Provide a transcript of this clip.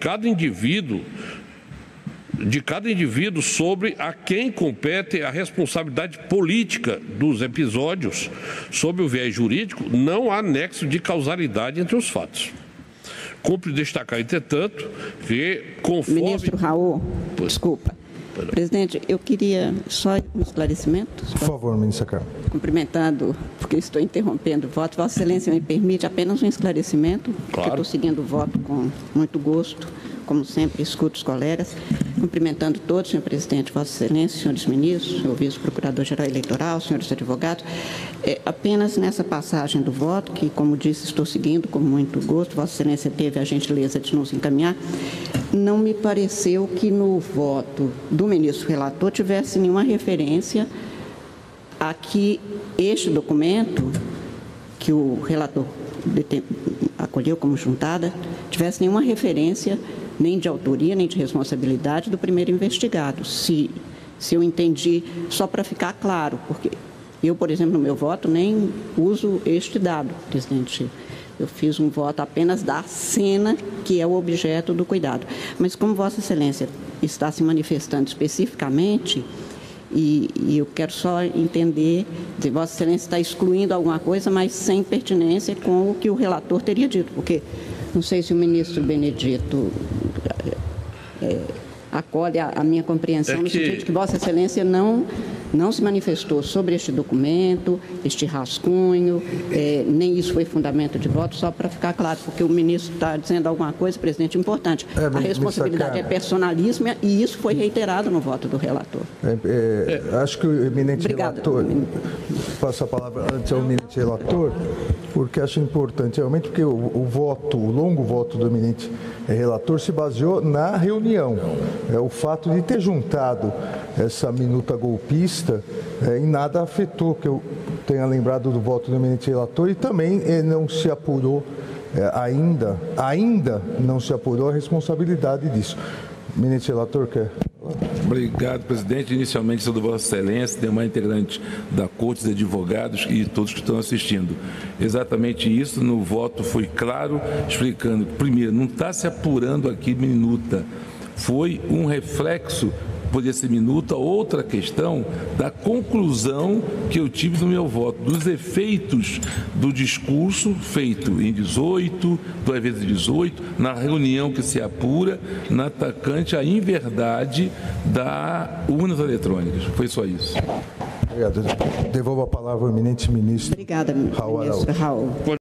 cada indivíduo de cada indivíduo sobre a quem compete a responsabilidade política dos episódios sob o viés jurídico, não há nexo de causalidade entre os fatos. Cumpre destacar, entretanto, que conforme... Ministro Raul, desculpa. Presidente, eu queria só um esclarecimento. Por favor, ministra Carmen. Cumprimentando, porque estou interrompendo o voto. Vossa Excelência me permite apenas um esclarecimento, Claro. eu estou seguindo o voto com muito gosto, como sempre, escuto os colegas. Cumprimentando todos, senhor presidente, Vossa Excelência, senhores ministros, senhor vice-procurador-geral eleitoral, senhores advogados. É, apenas nessa passagem do voto, que, como disse, estou seguindo com muito gosto, Vossa Excelência teve a gentileza de nos encaminhar, não me pareceu que no voto do ministro relator tivesse nenhuma referência a que este documento, que o relator acolheu como juntada, tivesse nenhuma referência nem de autoria, nem de responsabilidade do primeiro investigado. Se, se eu entendi, só para ficar claro, porque eu, por exemplo, no meu voto, nem uso este dado, presidente. Eu fiz um voto apenas da cena que é o objeto do cuidado. Mas como Vossa Excelência está se manifestando especificamente, e, e eu quero só entender, dizer, Vossa Excelência está excluindo alguma coisa, mas sem pertinência com o que o relator teria dito, porque não sei se o ministro Benedito eh, acolhe a, a minha compreensão É no que- sentido de que Vossa Excelência não não se manifestou sobre este documento, este rascunho, eh, nem isso foi fundamento de voto, só para ficar claro, porque o ministro está dizendo alguma coisa, presidente, importante. É, a responsabilidade é personalíssima e isso foi reiterado no voto do relator. É, é, Acho que o eminente Obrigada. relator, passo a palavra antes ao eminente relator, porque acho importante realmente, porque o, o voto, o longo voto do eminente relator se baseou na reunião. É, o fato de ter juntado essa minuta golpista é, em nada afetou, que eu tenha lembrado do voto do eminente relator e também eh, não se apurou é, ainda, ainda não se apurou a responsabilidade disso. Eminente relator, quer? Obrigado, presidente. Inicialmente, sou do Vossa Excelência, demais integrantes da Corte de Advogados e todos que estão assistindo. Exatamente isso, no voto foi claro, explicando. Primeiro, não está se apurando aqui minuta. Foi um reflexo, poderia ser minuta, outra questão da conclusão que eu tive no meu voto, dos efeitos do discurso feito em 18, duas vezes 18, na reunião que se apura, na atacante à inverdade da urnas eletrônicas. Foi só isso. Obrigado. Devolvo a palavra ao eminente ministro. Obrigada, Raul ministro. Raul.